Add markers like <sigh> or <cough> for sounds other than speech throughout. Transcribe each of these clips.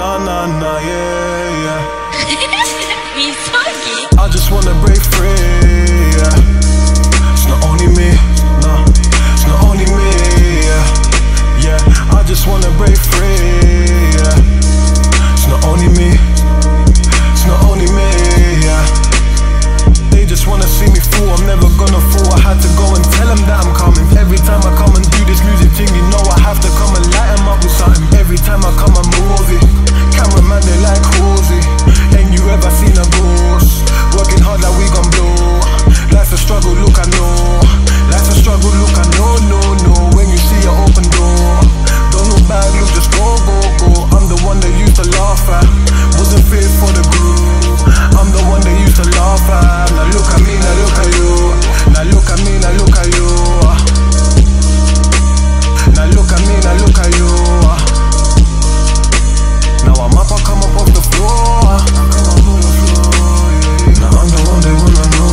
nah, nah, yeah, yeah. <laughs> Misaki. I just wanna break free, yeah. It's not only me, no, it's not only me, yeah. Yeah, I just wanna break free, yeah. It's not only me, it's not only me, yeah. They just wanna see me fall, I'm never gonna fall. I had to go and tell them that I'm coming. Every time I come and do this music thing, you know I have to come and light 'em up with something. Every time I come, laugh. Wasn't fit for the group. I'm the one they used to laugh at. Now look at me, now look at you. Now look at me, now look at you. Now look at me, now look at you. Now I'm up, I come up off the floor. Now I'm the one they wanna know.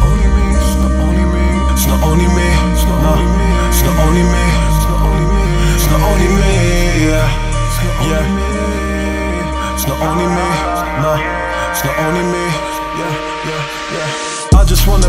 Only me, it's not only me, it's not only me, it's not only me, yeah, yeah. It's not only me, no, it's not only me, yeah, yeah, yeah. I just wanna